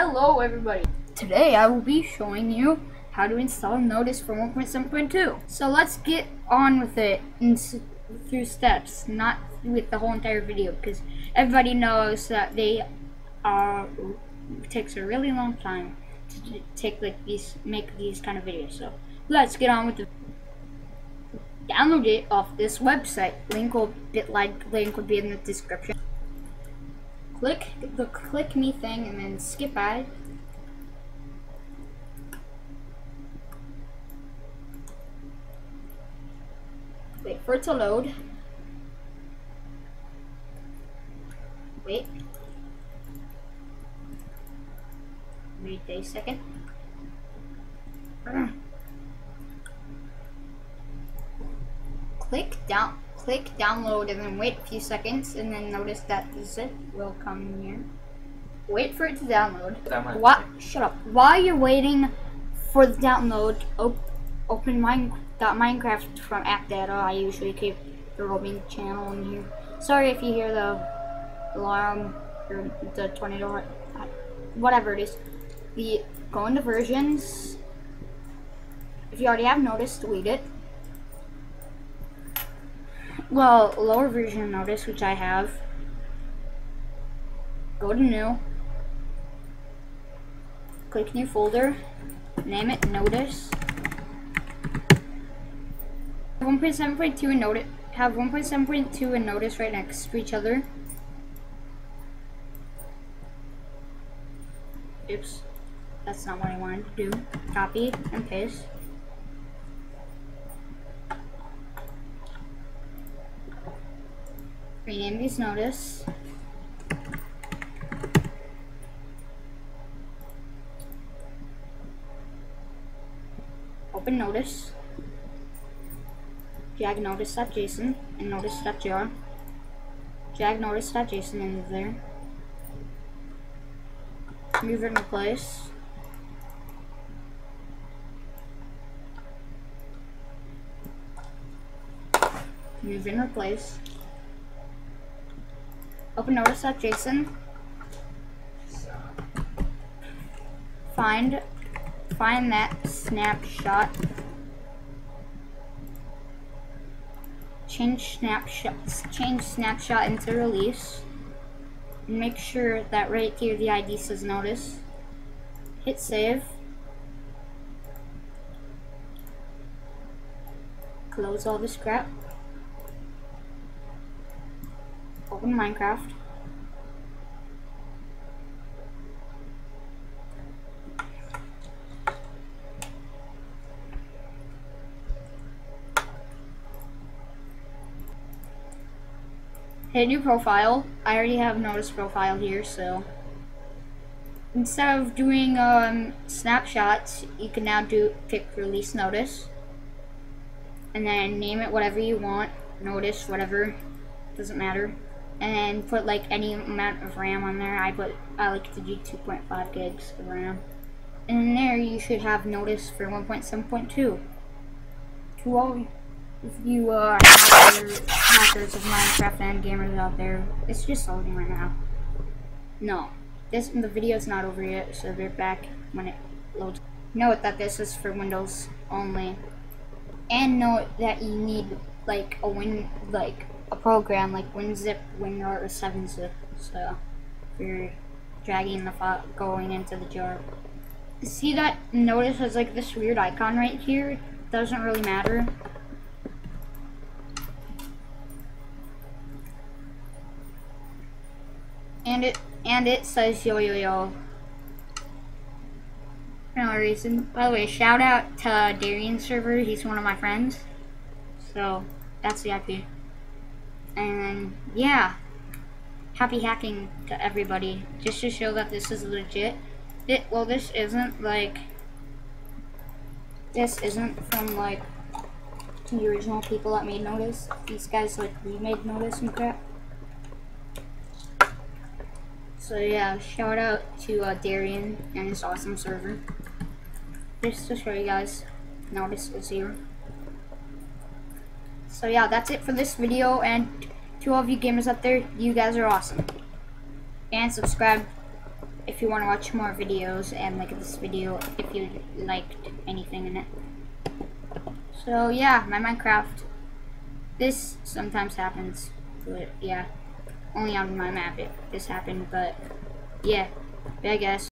Hello everybody! Today I will be showing you how to install Nodus for 1.7.2. So let's get on with it and through steps, not with the whole entire video because everybody knows that they are takes a really long time to take like these make these kind of videos. So let's get on with the download it off this website. Link will bit.ly link will be in the description click the click me thing and then skip ad. Wait for it to load. Wait. Wait a second. Click down click download and then wait a few seconds and then notice that the zip will come here. Wait for it to download. What? Shut up. While you're waiting for the download, op open mine Minecraft from app data. I usually keep the roaming channel in here. Sorry if you hear the alarm or the tornado, uh, whatever it is. The go into versions. If you already have noticed, delete it well, lower version Nodus which I have. Go to new. Click new folder. Name it Nodus. 1.7.2 and Notice Have 1.7.2 and Nodus right next to each other. Oops. That's not what I wanted to do. Copy and paste. Rename these Nodus Open Nodus Drag Nodus.json and Nodus.jar. Drag Nodus.json into there. Move it in place. Move in replace. Open Nodus.json. Find find that snapshot. Change snapshot change snapshot into release. And make sure that right here the ID says Nodus. Hit save. Close all this crap. Open Minecraft. Hit new profile. I already have Nodus profile here, so instead of doing um, snapshots, you can now do pick release Nodus, and then name it whatever you want. Nodus whatever, doesn't matter and put like any amount of RAM on there. I put I like to do 2.5 gigs of RAM. And in there you should have Nodus for 1.7.2. To all if you uh, hackers of Minecraft and gamers out there, it's just loading right now. No, this the video is not over yet, so be back when it loads. Note that this is for Windows only, and note that you need like a win like a program like WinZip, WinRAR, or 7-Zip. So if you're dragging the file going into the jar. See that Nodus has like this weird icon right here? It doesn't really matter. And it and it says yo yo yo. For no reason. By the way, shout out to Darian server, he's one of my friends. So that's the IP. And yeah, happy hacking to everybody. Just to show that this is legit. It, well, this isn't like, this isn't from like the original people that made Nodus. These guys like remade Nodus and crap. So yeah, shout out to uh, Darian and his awesome server. Just to show you guys, Nodus is here. So yeah, that's it for this video, and to all of you gamers out there, you guys are awesome. And subscribe if you want to watch more videos and like this video if you liked anything in it. So yeah, my Minecraft. This sometimes happens, but yeah, only on my map if this happened. But yeah, I guess.